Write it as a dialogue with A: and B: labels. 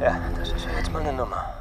A: Ja, das ist ja jetzt mal eine Nummer.